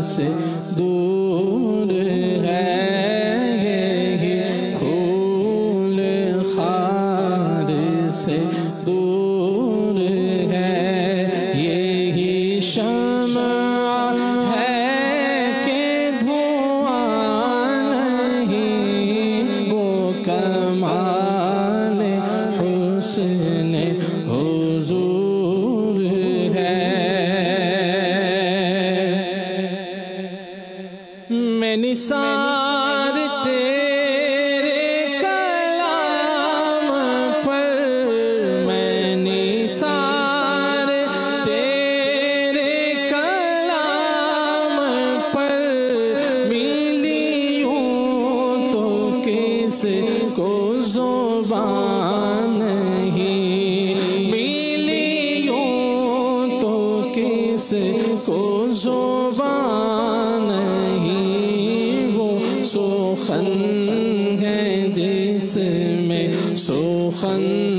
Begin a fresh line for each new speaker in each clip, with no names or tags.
vencedor. نہیں ملی یوں تو کس کو وہ سوخن ہے جس میں سوخن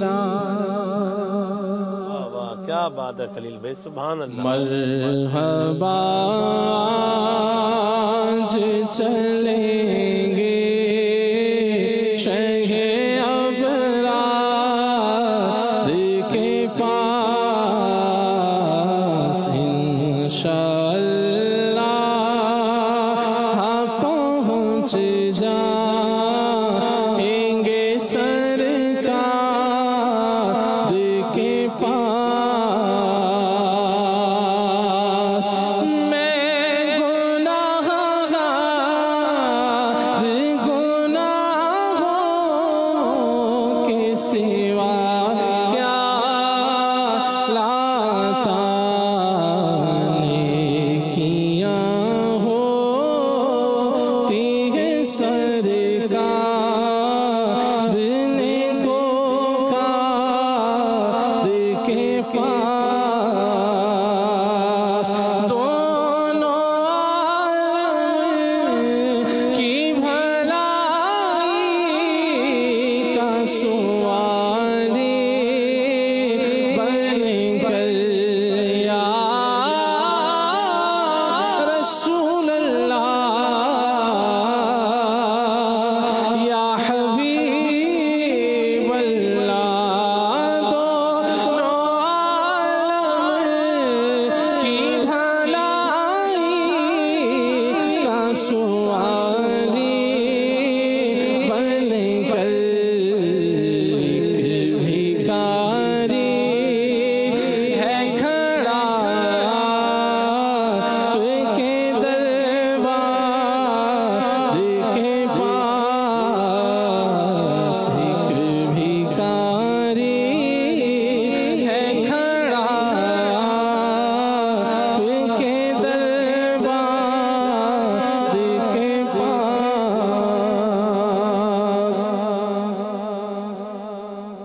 مرا کیا
بات ہے خلیل بھائی سبحان اللہ۔
مرحبا آج چلیں گے۔